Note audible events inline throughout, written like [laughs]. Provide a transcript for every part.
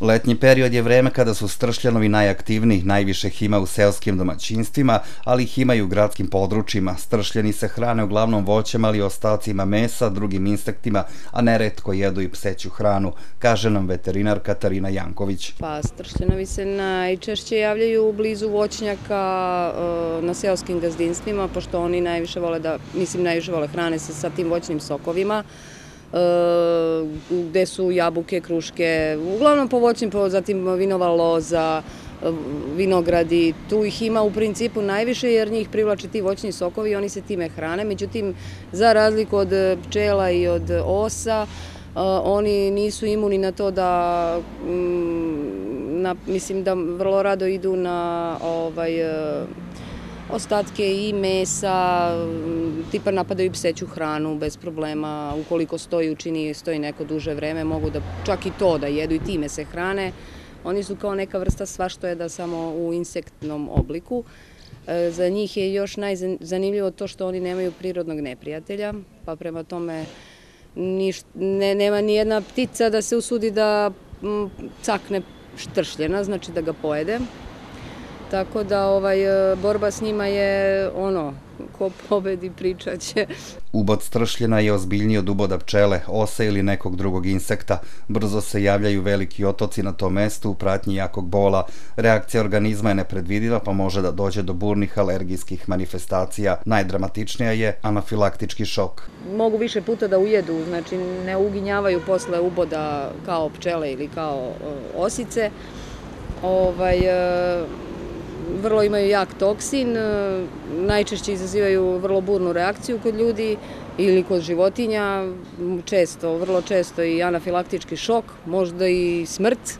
Letnji period je vreme kada su stršljanovi najaktivniji, najviše ih ima u seoskim domaćinstvima, ali ih ima i u gradskim područjima. Stršljani se hrane uglavnom voćem, ali i ostacima mesa, drugim insektima, a neretko jedu i pseću hranu, kaže nam veterinar Katarina Janković. Pa stršljanovi se najčešće javljaju blizu voćnjaka e, na seoskim gazdinstvima, pošto oni najviše vole da, mislim, najviše vole hrane se sa tim voćnim sokovima gde su jabuke, kruške, uglavnom po voćnim, zatim vinova loza, vinogradi, tu ih ima u principu najviše jer njih privlače ti voćni sokovi i oni se time hrane, međutim za razliku od pčela i od osa, oni nisu imuni na to da mm, na, mislim da vrlo rado idu na ovaj ostatke i mesa, tipa napadaju pseću hranu bez problema, ukoliko stoji u čini stoji neko duže vreme, mogu da čak i to da jedu i time se hrane. Oni su kao neka vrsta svaštojeda samo u insektnom obliku. E, za njih je još najzanimljivo to što oni nemaju prirodnog neprijatelja, pa prema tome niš, ne, nema ni jedna ptica da se usudi da cakne štršljena, znači da ga pojede. Tako da ovaj, e, borba s njima je ono, ko pobedi pričat će. Ubod stršljena je ozbiljniji od uboda pčele, osa ili nekog drugog insekta. Brzo se javljaju veliki otoci na tom mestu u pratnji jakog bola. Reakcija organizma je nepredvidiva pa može da dođe do burnih alergijskih manifestacija. Najdramatičnija je anafilaktički šok. Mogu više puta da ujedu, znači ne uginjavaju posle uboda kao pčele ili kao e, osice. Ovaj, e, vrlo imaju jak toksin, e, najčešće izazivaju vrlo burnu reakciju kod ljudi ili kod životinja, često, vrlo često i anafilaktički šok, možda i smrt.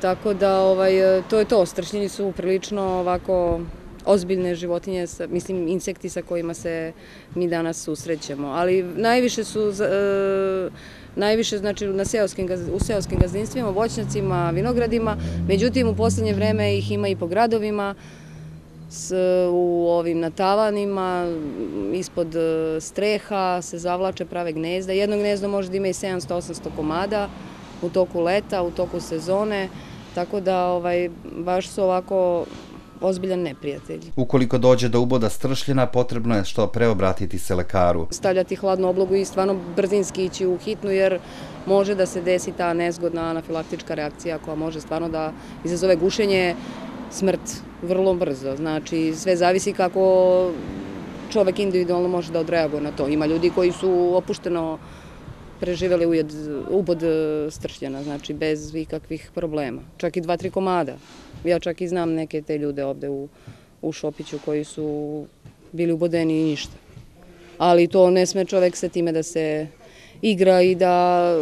Tako da ovaj, e, to je to, stršnjeni su prilično ovako ozbiljne životinje, mislim insekti sa kojima se mi danas susrećemo. Ali najviše su e, najviše znači na seoskim, u seoskim gazdinstvima, voćnjacima, vinogradima, međutim u poslednje vreme ih ima i po gradovima, s, u ovim natavanima, ispod e, streha se zavlače prave gnezda. Jedno gnezdo može da ima i 700-800 komada u toku leta, u toku sezone, tako da ovaj, baš su ovako ozbiljan neprijatelj. Ukoliko dođe do uboda stršljena, potrebno je što preobratiti se lekaru. Stavljati hladnu oblogu i stvarno brzinski ići u hitnu, jer može da se desi ta nezgodna anafilaktička reakcija koja može stvarno da izazove gušenje, smrt vrlo brzo. Znači, sve zavisi kako čovek individualno može da odreaguje na to. Ima ljudi koji su opušteno preživeli ujed, ubod e, stršljena, znači bez ikakvih problema. Čak i dva, tri komada. Ja čak i znam neke te ljude ovde u, u Šopiću koji su bili ubodeni i ništa. Ali to ne sme čovek sa time da se igra i da,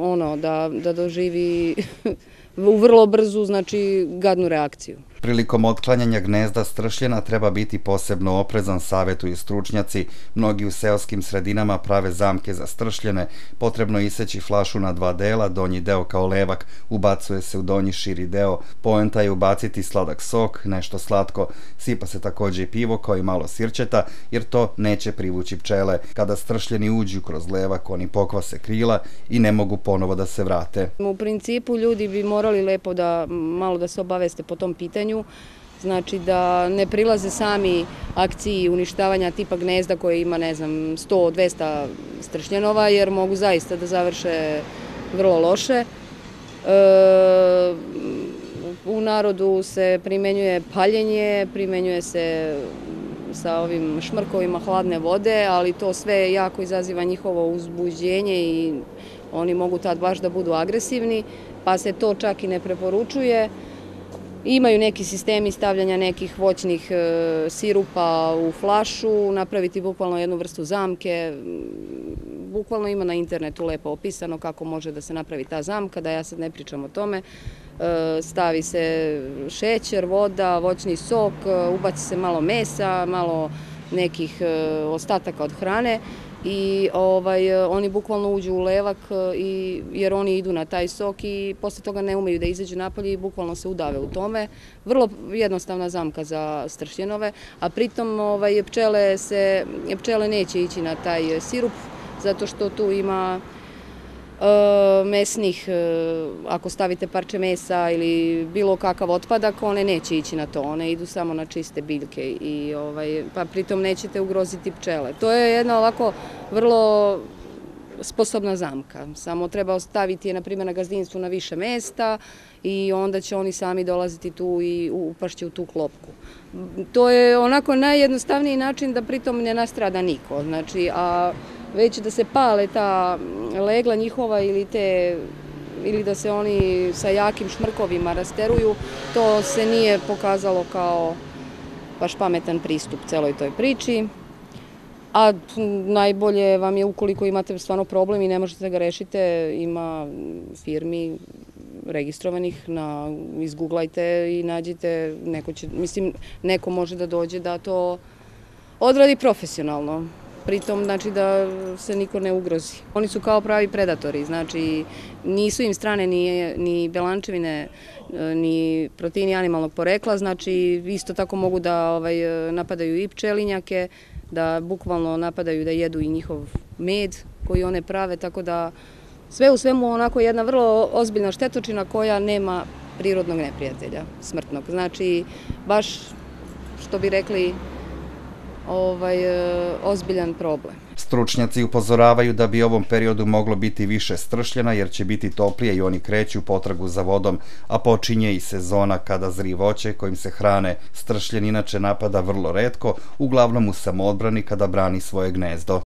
ono, da, da doživi [laughs] u vrlo brzu, znači, gadnu reakciju. Prilikom otklanjanja gnezda stršljena treba biti posebno oprezan, savetuju stručnjaci. Mnogi u seoskim sredinama prave zamke za stršljene. Potrebno iseći flašu na dva dela, donji deo kao levak, ubacuje se u donji širi deo. Poenta je ubaciti sladak sok, nešto slatko. Sipa se takođe i pivo kao i malo sirćeta, jer to neće privući pčele. Kada stršljeni uđu kroz levak, oni pokvase krila i ne mogu ponovo da se vrate. U principu ljudi bi morali lepo da malo da se obaveste po tom pitanju pitanju, znači da ne prilaze sami akciji uništavanja tipa gnezda koje ima, ne znam, 100-200 stršnjenova, jer mogu zaista da završe vrlo loše. E, u narodu se primenjuje paljenje, primenjuje se sa ovim šmrkovima hladne vode, ali to sve jako izaziva njihovo uzbuđenje i oni mogu tad baš da budu agresivni, pa se to čak i ne preporučuje. Imaju neki sistemi stavljanja nekih voćnih e, sirupa u flašu, napraviti bukvalno jednu vrstu zamke. Bukvalno ima na internetu lepo opisano kako može da se napravi ta zamka, da ja sad ne pričam o tome. E, stavi se šećer, voda, voćni sok, e, ubaci se malo mesa, malo nekih ostataka od hrane i ovaj, oni bukvalno uđu u levak e, i, jer oni idu na taj sok i posle toga ne umeju da izađu napolje i bukvalno se udave u tome. Vrlo jednostavna zamka za stršljenove, a pritom ovaj, pčele, se, pčele neće ići na taj sirup zato što tu ima mesnih, ako stavite parče mesa ili bilo kakav otpadak, one neće ići na to, one idu samo na čiste biljke i ovaj, pa pritom nećete ugroziti pčele. To je jedna ovako vrlo sposobna zamka. Samo treba ostaviti je, na primjer, na gazdinstvu na više mesta i onda će oni sami dolaziti tu i upašće u tu klopku. To je onako najjednostavniji način da pritom ne nastrada niko. Znači, a već da se pale ta legla njihova ili te ili da se oni sa jakim šmrkovima rasteruju, to se nije pokazalo kao baš pametan pristup celoj toj priči a najbolje vam je ukoliko imate stvarno problem i ne možete da ga rešite, ima firmi registrovanih, na, izgooglajte i nađite, neko će, mislim, neko može da dođe da to odradi profesionalno. Pritom, znači da se niko ne ugrozi. Oni su kao pravi predatori, znači nisu im strane ni, ni belančevine, ni proteini animalnog porekla, znači isto tako mogu da ovaj, napadaju i pčelinjake, da bukvalno napadaju da jedu i njihov med koji one prave, tako da sve u svemu onako jedna vrlo ozbiljna štetočina koja nema prirodnog neprijatelja, smrtnog. Znači, baš, što bi rekli, ovaj, e, ozbiljan problem. Stručnjaci upozoravaju da bi ovom periodu moglo biti više stršljena jer će biti toplije i oni kreću potragu za vodom, a počinje i sezona kada zri voće kojim se hrane. Stršljen inače napada vrlo redko, uglavnom u samoodbrani kada brani svoje gnezdo.